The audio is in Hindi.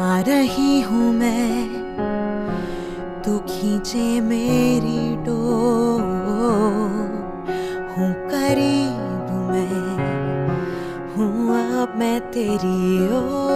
आ रही हूँ मैं। तू खींचे मेरी डो हूँ करीब मैं। हूँ अब मैं तेरी ओ